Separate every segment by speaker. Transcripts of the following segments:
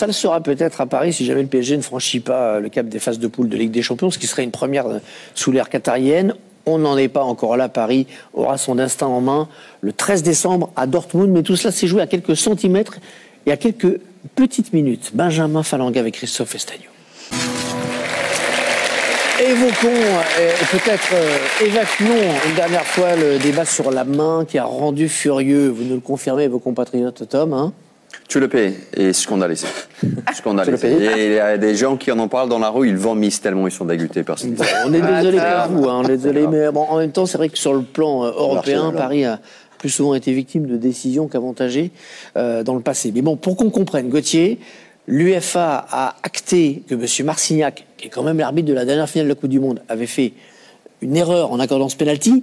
Speaker 1: Ça le sera peut-être à Paris si jamais le PSG ne franchit pas le cap des phases de poule de Ligue des Champions, ce qui serait une première sous l'ère qatarienne. On n'en est pas encore là. Paris aura son instinct en main le 13 décembre à Dortmund. Mais tout cela s'est joué à quelques centimètres et à quelques petites minutes. Benjamin Falanga avec Christophe Estagno. Évoquons et peut-être euh, évacuons une dernière fois le débat sur la main qui a rendu furieux, vous nous le confirmez, vos compatriotes, Tom, hein
Speaker 2: tu le payes et scandalisé. scandalisé. Et il y a des gens qui en, en parlent dans la rue, ils vomissent tellement ils sont dégoûtés par ça.
Speaker 1: on est désolé pour vous, hein, on est désolé, mais bon, en même temps, c'est vrai que sur le plan euh, européen, Paris a plus souvent été victime de décisions qu'avantagées euh, dans le passé. Mais bon, pour qu'on comprenne, Gauthier, l'UFA a acté que M. Marcignac, qui est quand même l'arbitre de la dernière finale de la Coupe du Monde, avait fait une erreur en accordant ce penalty,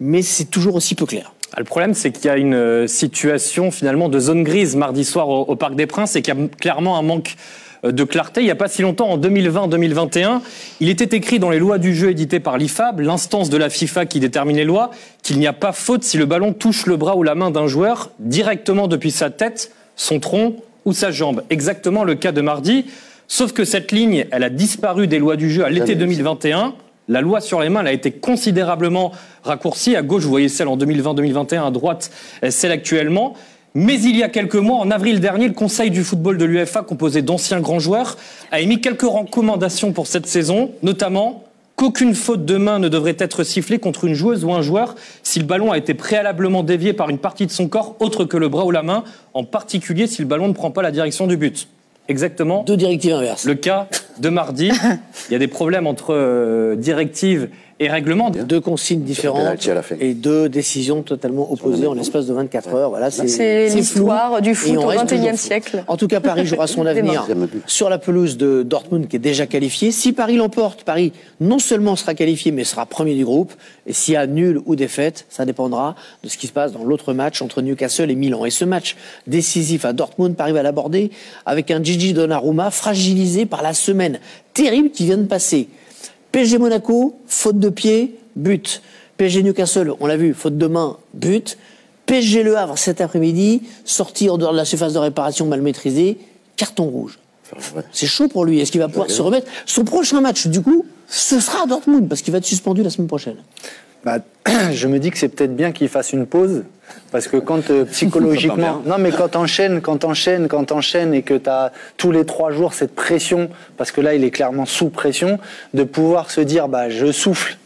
Speaker 1: mais c'est toujours aussi peu clair.
Speaker 3: Ah, le problème, c'est qu'il y a une euh, situation finalement de zone grise mardi soir au, Parc des Princes et qu'il y a clairement un manque euh, de clarté. Il n'y a pas si longtemps, en 2020-2021, il était écrit dans les lois du jeu éditées par l'IFAB, l'instance de la FIFA qui détermine les lois, qu'il n'y a pas faute si le ballon touche le bras ou la main d'un joueur directement depuis sa tête, son tronc ou sa jambe. Exactement le cas de mardi. Sauf que cette ligne, elle a disparu des lois du jeu à l'été 2021. La loi sur les mains a été considérablement raccourcie. À gauche, vous voyez celle en 2020-2021, à droite, celle actuellement. Mais il y a quelques mois, en avril dernier, le Conseil du football de l'UEFA, composé d'anciens grands joueurs, a émis quelques recommandations pour cette saison, notamment qu'aucune faute de main ne devrait être sifflée contre une joueuse ou un joueur si le ballon a été préalablement dévié par une partie de son corps autre que le bras ou la main, en particulier si le ballon ne prend pas la direction du but exactement
Speaker 1: deux directives inverses.
Speaker 3: Le cas de mardi, il y a des problèmes entre euh, directives et règlement.
Speaker 1: Deux consignes différentes et deux décisions totalement opposées en l'espace de 24 heures. Voilà,
Speaker 4: c'est l'histoire du foot au XXIe siècle.
Speaker 1: En tout cas, Paris jouera son avenir sur la pelouse de Dortmund qui est déjà qualifiée. Si Paris l'emporte, Paris non seulement sera qualifié, mais sera premier du groupe. Et s'il y a nul ou défaite, ça dépendra de ce qui se passe dans l'autre match entre Newcastle et Milan. Et ce match décisif à Dortmund, Paris va l'aborder avec un Gigi Donnarumma fragilisé par la semaine terrible qui vient de passer. PSG Monaco, faute de pied, but. PSG Newcastle, on l'a vu, faute de main, but. PSG Le Havre cet après-midi, sorti en dehors de la surface de réparation mal maîtrisée, carton rouge. C'est chaud pour lui. Est-ce qu'il va pouvoir se remettre? Son prochain match, du coup, ce sera à Dortmund, parce qu'il va être suspendu la semaine prochaine.
Speaker 5: Bah, je me dis que c'est peut-être bien qu'il fasse une pause, parce que quand euh, psychologiquement, non mais quand t'enchaînes, quand t'enchaînes, quand t'enchaînes et que tu as tous les trois jours cette pression, parce que là il est clairement sous pression, de pouvoir se dire bah je souffle,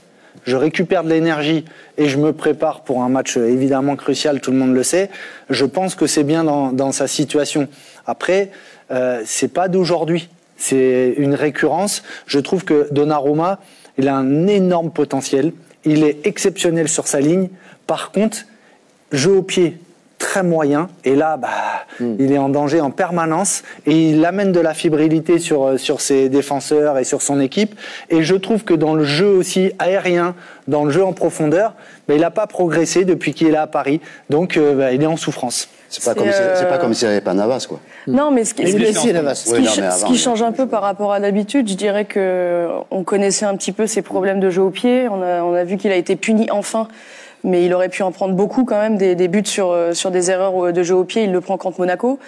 Speaker 5: je récupère de l'énergie et je me prépare pour un match euh, évidemment crucial, tout le monde le sait. Je pense que c'est bien dans, sa situation. Après, euh, c'est pas d'aujourd'hui, c'est une récurrence. Je trouve que Donnarumma, il a un énorme potentiel il est exceptionnel sur sa ligne. Par contre, jeu au pied très moyen. Et là, bah, hmm. il est en danger en permanence. Et il amène de la fibrilité sur, euh, sur ses défenseurs et sur son équipe. Et je trouve que dans le jeu aussi aérien, dans le jeu en profondeur, bah, il n'a pas progressé depuis qu'il est là à Paris. Donc, euh, bah, il est en souffrance.
Speaker 6: C'est pas, comme si, pas comme s'il n'y avait pas Navas, quoi.
Speaker 4: Non, mais ce qui, ce qui, change un peu par rapport à d'habitude, je dirais que on connaissait un petit peu ses problèmes de jeu au pied. On a, on a vu qu'il a été puni enfin mais il aurait pu en prendre beaucoup quand même des, buts sur euh, sur des erreurs de jeu au pied. Il le prend contre Monaco.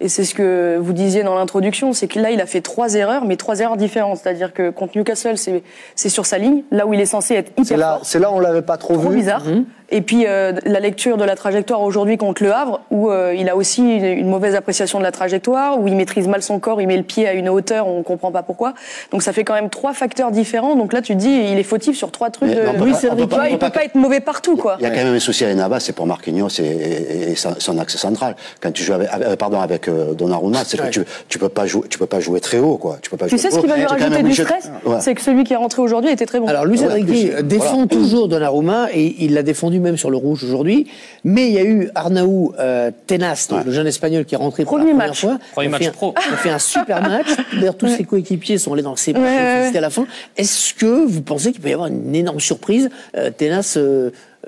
Speaker 4: Et c'est ce que vous disiez dans l'introduction, c'est que là, il a fait trois erreurs, mais trois erreurs différentes. C'est-à-dire que contre Newcastle, c'est sur sa ligne, là où il est censé être hyper
Speaker 5: là, C'est là où on l'avait pas trop,
Speaker 4: trop bizarre. Mhm. Et puis euh, la lecture de la trajectoire aujourd'hui contre Le Havre, où euh, il a aussi une, mauvaise appréciation de la trajectoire, où il maîtrise mal son corps, il met le pied à une hauteur, on comprend pas pourquoi. Donc ça fait quand même trois facteurs différents. Donc là, tu te dis, il est fautif sur trois trucs. de...
Speaker 6: Louis
Speaker 4: il peut, peut pas, être mauvais partout, quoi.
Speaker 6: Il y a quand même un souci à Navas, c'est pour Marquinhos et, son, axe central. Quand tu joues avec, euh, pardon, avec Donnarumma, c'est que tu, tu peux pas jouer, tu peux pas jouer très haut, quoi.
Speaker 4: Tu peux pas. Tu sais ce qui va lui rajouter du stress, c'est que celui qui est rentré aujourd'hui était très bon.
Speaker 1: Alors Luis Enrique défend toujours Donnarumma et il l'a défendu même sur le rouge aujourd'hui. Mais il y a eu Arnaou euh, Tenas, le jeune espagnol qui est rentré pour la première fois.
Speaker 3: Premier match pro.
Speaker 1: Il a fait un super match. D'ailleurs, tous ses coéquipiers sont allés dans ses ouais, à la fin. Est-ce que vous pensez qu'il peut y avoir une énorme surprise euh, Tenas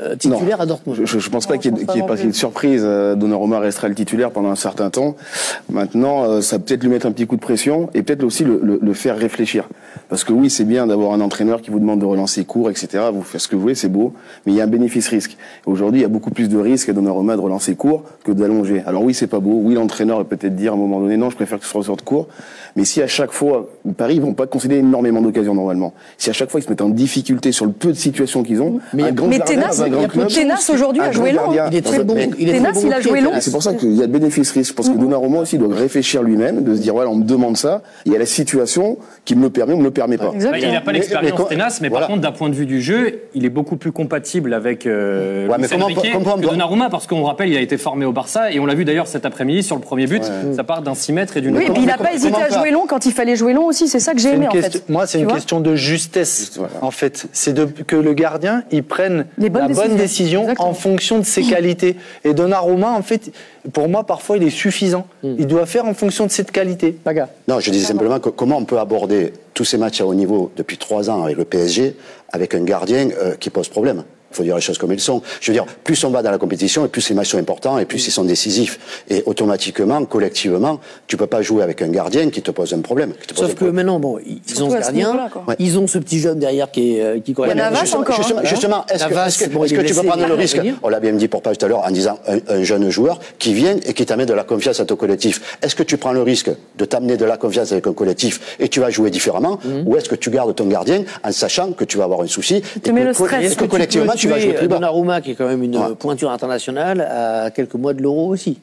Speaker 1: euh, titulaire à Dortmund.
Speaker 7: Je ne pense pas qu'il y ait, qu de surprise. Euh, Donnarumma restera le titulaire pendant un certain temps. Maintenant, euh, ça peut-être lui mettre un petit coup de pression et peut-être aussi le, le, faire réfléchir. Parce que oui, c'est bien d'avoir un entraîneur qui vous demande de relancer court, etc. Vous faites ce que vous voulez, c'est beau. Mais il y a un bénéfice-risque. Aujourd'hui, il y a beaucoup plus de risques à Donnarumma de relancer court que d'allonger. Alors oui, c'est pas beau. Oui, l'entraîneur va peut-être dire à un moment donné, non, je préfère que ce soit de court. Mais si à chaque fois, Paris, ils vont pas concéder énormément d'occasions normalement. Si à chaque fois ils se mettent en difficulté sur le peu de situations qu'ils ont,
Speaker 4: mais, un grand mais Ténas, Ténas aujourd'hui a joué long.
Speaker 1: Il est très bon.
Speaker 4: Ténas, il a joué long.
Speaker 7: C'est pour ça qu'il y a le bénéfice-risque. Je pense que Donnarumma aussi doit réfléchir lui-même, de se dire voilà, on me demande ça. Il y a la situation qui me le permet ou me le permet pas.
Speaker 3: Bah, il n'a pas l'expérience Ténas, mais par contre, d'un point de vue du jeu, il est beaucoup plus compatible avec euh, que Donnarumma, parce qu'on rappelle, il a été formé au Barça et on l'a vu d'ailleurs cet après-midi sur le premier but. Ça part d'un 6 mètres et d'une.
Speaker 4: Oui, et puis il n'a pas hésité à jouer long quand il fallait jouer long aussi. C'est ça que j'ai aimé en fait.
Speaker 5: Moi, c'est une question de justesse. En fait, c'est que le gardien il prenne la bonne décision en fonction de ses qualités. Et Donnarumma, en fait, pour moi, parfois, il est suffisant. Hmm. Il doit faire en fonction de cette qualité.
Speaker 6: Paga. Non, je disais simplement que comment on peut aborder tous ces matchs à haut niveau depuis trois ans avec le PSG avec un gardien euh, qui pose problème. Il faut dire les choses comme elles sont. Je veux dire, plus on va dans la compétition, et plus les matchs sont importants, et plus ils sont décisifs. Et automatiquement, collectivement, tu peux pas jouer avec un gardien qui te pose un problème.
Speaker 1: Sauf que maintenant, bon, ils ont ce gardien, ils ont ce petit jeune derrière qui est euh, qui
Speaker 4: Il y a justement, encore.
Speaker 6: Justement, hein. justement est-ce que, tu peux prendre le risque On l'a bien dit pour pas tout à l'heure en disant un, jeune joueur qui vient et qui t'amène de la confiance à ton collectif. Est-ce que tu prends le risque de t'amener de la confiance avec un collectif et tu vas jouer différemment, mhm. ou est-ce que tu gardes ton gardien en sachant que tu vas avoir un souci
Speaker 4: Tu mets le stress.
Speaker 1: que collectivement tu vas jouer plus Donnarumma, qui est quand même une pointure internationale, à quelques mois de l'Euro aussi.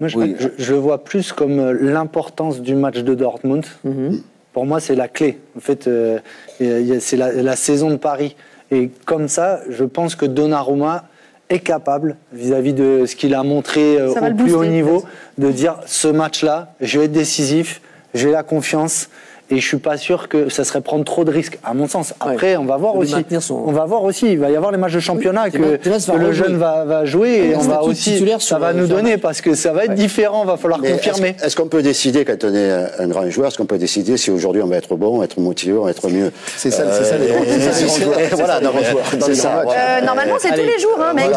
Speaker 5: Moi, je, je, vois plus comme euh, l'importance du match de Dortmund. Mhm. Pour moi, c'est la clé. En fait, euh, c'est la, saison de Paris. Et comme ça, je pense que Donnarumma est capable, vis-à-vis de ce qu'il a montré euh, au plus haut niveau, de dire ce match-là, je vais être décisif, j'ai la confiance et je suis pas sûr que ça serait prendre trop de risques, à mon sens. Après, on va voir aussi. On va voir aussi. Il va y avoir les matchs de championnat que, le jeune va, jouer et on va aussi. Ça va nous donner parce que ça va être différent. Va falloir confirmer.
Speaker 6: Est-ce qu'on peut décider quand on est un grand joueur, est-ce qu'on peut décider si aujourd'hui on va être bon, être motivé, on va être mieux?
Speaker 7: C'est ça, c'est ça. Les
Speaker 6: voilà,
Speaker 4: Normalement, c'est tous les jours, hein, mec.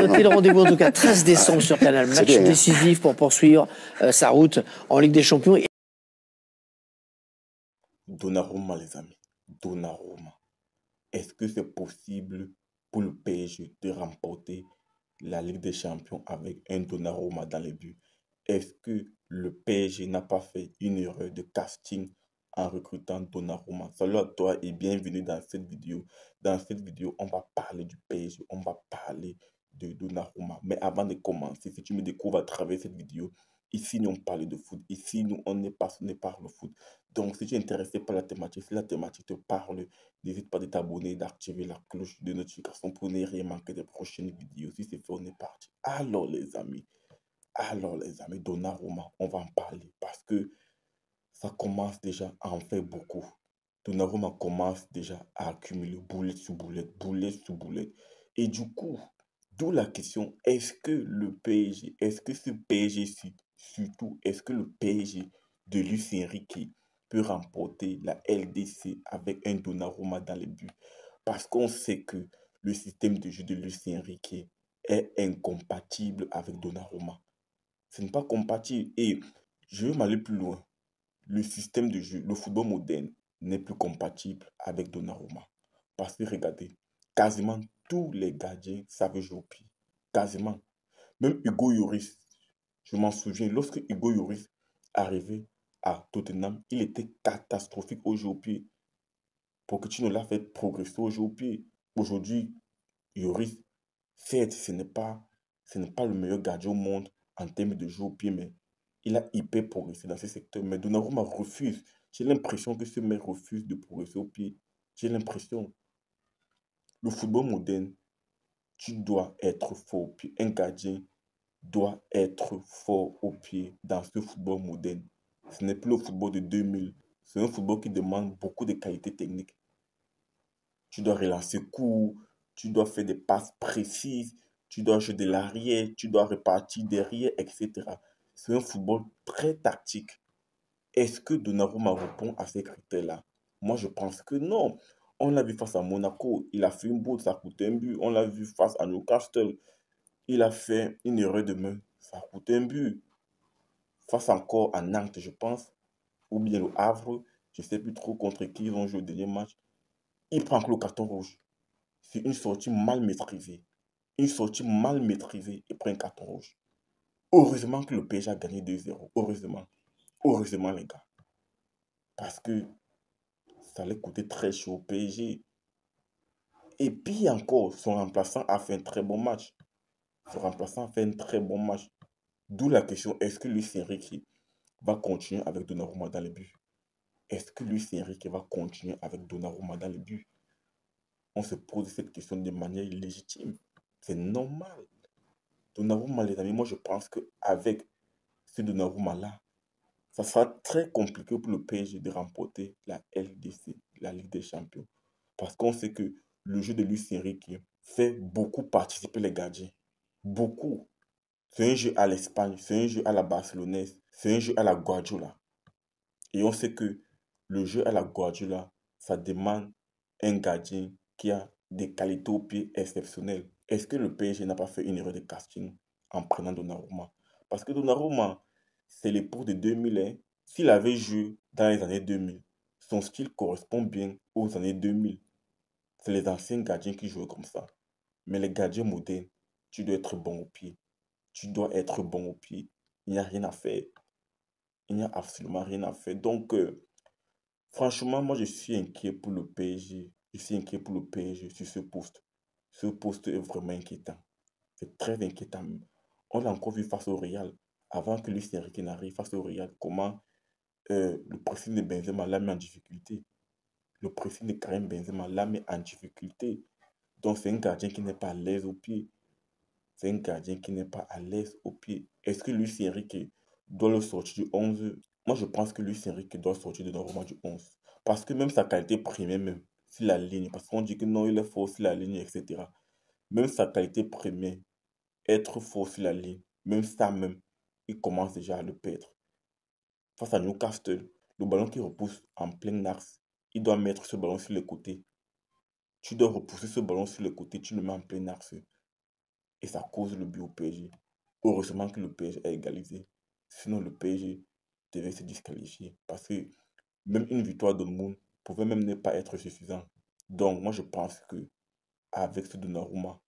Speaker 1: Notez le rendez-vous en tout cas 13 décembre sur Canal. Match décisif pour poursuivre euh, sa route en Ligue des Champions.
Speaker 8: Donnarumma, les amis. Donnarumma. Est-ce que c'est possible pour le PSG de remporter la Ligue des Champions avec un Donnarumma dans les buts? Est-ce que le PSG n'a pas fait une erreur de casting en recrutant Donnarumma? Salut à toi et bienvenue dans cette vidéo. Dans cette vidéo, on va parler du PSG, on va parler de Donnarumma. Mais avant de commencer, si tu me découvres à travers cette vidéo, Ici, nous, on parle de foot. Ici, nous, on pas passionné par le foot. Donc, si tu es intéressé par la thématique, si la thématique te parle, n'hésite pas de t'abonner, d'activer la cloche de notification pour ne rien manquer des prochaines vidéos. Si c'est fait, on est parti. Alors, les amis, alors, les amis, Donnarumma, on va en parler parce que ça commence déjà à en faire beaucoup. Donnarumma commence déjà à accumuler boulette sous boulette, boulette sous boulette. Et du coup, d'où la question, est-ce que le PSG, est-ce que ce PSG-ci Surtout, est-ce que le PSG de Luis Enrique peut remporter la LDC avec un Donnarumma dans les buts? Parce qu'on sait que le système de jeu de Luis Enrique est incompatible avec Donnarumma. Ce n'est pas compatible. Et je veux m'aller plus loin. Le système de jeu, le football moderne, n'est plus compatible avec Donnarumma. Parce que regardez, quasiment tous les gardiens savent jouer au pied. Quasiment. Même Hugo Lloris, je m'en souviens, lorsque Hugo Lloris arrivait à Tottenham, il était catastrophique au jeu au pied. Pochettino l'a fait progresser au jeu au pied. Aujourd'hui, Lloris, certes, ce n'est pas, ce n'est pas le meilleur gardien au monde en termes de jeu au pied, mais il a hyper progressé dans ce secteur. Mais Donnarumma refuse. J'ai l'impression que ce mec refuse de progresser au pied. J'ai l'impression. Le football moderne, tu dois être fort au pied. Un gardien doit être fort au pied dans ce football moderne. Ce n'est plus le football de 2000. C'est un football qui demande beaucoup de qualité technique. Tu dois relancer court, tu dois faire des passes précises, tu dois jouer de l'arrière, tu dois repartir derrière, etc. C'est un football très tactique. Est-ce que Donnarumma répond à ces critères-là? Moi, je pense que non. On l'a vu face à Monaco, il a fait une bourde, ça a coûté un but. On l'a vu face à Newcastle, il a fait une erreur de main, ça a coûté un but. Face encore à Nantes, je pense, ou bien le Havre, je ne sais plus trop contre qui ils ont joué le dernier match. Il prend le carton rouge. C'est une sortie mal maîtrisée. Une sortie mal maîtrisée, il prend un carton rouge. Heureusement que le PSG a gagné 2-0. Heureusement. Heureusement, les gars. Parce que ça allait coûter très cher au PSG. Et puis encore, son remplaçant a fait un très bon match. Son remplaçant fait un très bon match. D'où la question, est-ce que Luis Enrique va continuer avec Donnarumma dans les buts Est-ce que Luis Enrique va continuer avec Donnarumma dans les buts On se pose cette question de manière illégitime. C'est normal. Donnarumma, les amis, moi je pense qu'avec ce Donnarumma-là, ça sera très compliqué pour le PSG de remporter la LDC, la Ligue des Champions. Parce qu'on sait que le jeu de Luis Enrique fait beaucoup participer les gardiens. Beaucoup. C'est un jeu à l'Espagne, c'est un jeu à la Barcelonaise, c'est un jeu à la Guardiola. Et on sait que le jeu à la Guardiola, ça demande un gardien qui a des qualités au pied exceptionnelles. Est-ce que le PSG n'a pas fait une erreur de casting en prenant Donnarumma? Parce que Donnarumma, c'est l'époux de 2000. Hein. S'il avait joué dans les années 2000, son style correspond bien aux années 2000. C'est les anciens gardiens qui jouaient comme ça. Mais les gardiens modernes, tu dois être bon au pied. Tu dois être bon au pied. Il n'y a rien à faire. Il n'y a absolument rien à faire. Donc, euh, franchement, moi, je suis inquiet pour le PSG. Je suis inquiet pour le PSG sur ce poste. Ce poste est vraiment inquiétant. C'est très inquiétant. On l'a encore vu face au Real avant que Luis Enrique n'arrive face au Real, comment euh, le profil de Benzema l'a mis en difficulté? Le profil de Karim Benzema l'a mis en difficulté. Donc c'est un gardien qui n'est pas à l'aise au pied. C'est un gardien qui n'est pas à l'aise au pied. Est-ce que Luis Enrique doit le sortir du 11 Moi je pense que Luis Enrique doit sortir de normalement du 11. Parce que même sa qualité première, même, si la ligne, parce qu'on dit que non, il est faux sur la ligne, etc. Même sa qualité première, être faux sur la ligne, même ça même, il commence déjà à le perdre. Face à Newcastle, le ballon qui repousse en plein axe, il doit mettre ce ballon sur le côté. Tu dois repousser ce ballon sur le côté, tu le mets en plein axe. Et ça cause le but au PSG. Heureusement que le PSG a égalisé. Sinon, le PSG devait se disqualifier. Parce que même une victoire de Moon pouvait même ne pas être suffisant. Donc, moi, je pense que avec ce Donnarumma,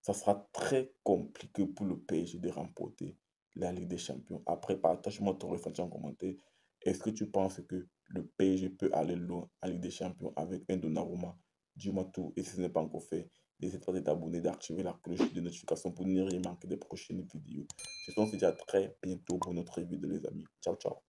Speaker 8: ça sera très compliqué pour le PSG de remporter la Ligue des Champions. Après, partage-moi ton ressenti en commentaire. Est-ce que tu penses que le PSG peut aller loin en Ligue des Champions avec un Donnarumma? Dis-moi tout. Et si ce n'est pas encore fait, n'hésite pas à t'abonner, d'activer la cloche de notification pour ne rien manquer des prochaines vidéos. Je se dit à très bientôt pour notre vidéo, les amis. Ciao, ciao.